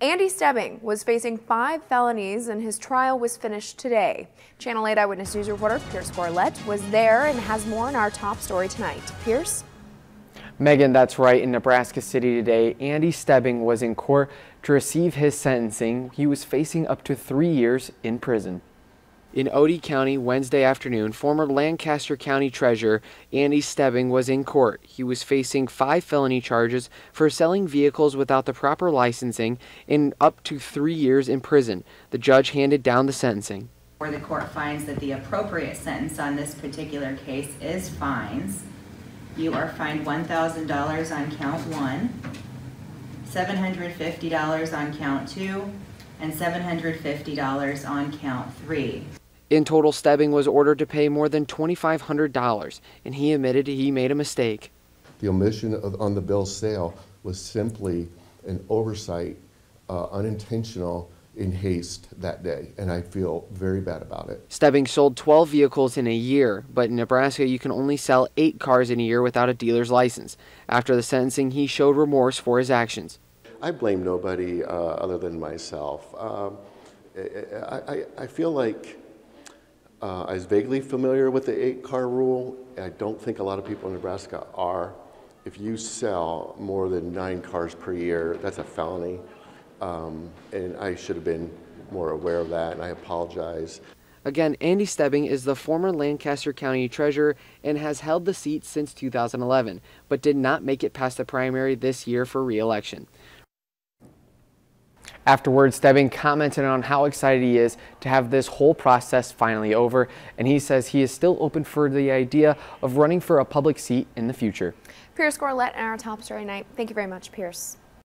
Andy Stebbing was facing five felonies and his trial was finished today. Channel 8 Eyewitness News reporter Pierce Corlett was there and has more in our top story tonight. Pierce? Megan, that's right. In Nebraska City today, Andy Stebbing was in court to receive his sentencing. He was facing up to three years in prison. In Otoe County Wednesday afternoon, former Lancaster County Treasurer Andy Stebbing was in court. He was facing five felony charges for selling vehicles without the proper licensing and up to three years in prison. The judge handed down the sentencing. Where the court finds that the appropriate sentence on this particular case is fines. You are fined $1,000 on count one, $750 on count two, and $750 on count three. In total, Stebbing was ordered to pay more than $2,500, and he admitted he made a mistake. The omission of, on the bill sale was simply an oversight, uh, unintentional in haste that day, and I feel very bad about it. Stebbing sold 12 vehicles in a year, but in Nebraska you can only sell 8 cars in a year without a dealer's license. After the sentencing, he showed remorse for his actions. I blame nobody uh, other than myself. Um, I, I, I feel like uh, I was vaguely familiar with the eight car rule. I don't think a lot of people in Nebraska are. If you sell more than nine cars per year, that's a felony. Um, and I should have been more aware of that, and I apologize. Again, Andy Stebbing is the former Lancaster County Treasurer and has held the seat since 2011, but did not make it past the primary this year for re-election. Afterwards, Stebbing commented on how excited he is to have this whole process finally over, and he says he is still open for the idea of running for a public seat in the future. Pierce Corlett and our top story tonight. Thank you very much, Pierce.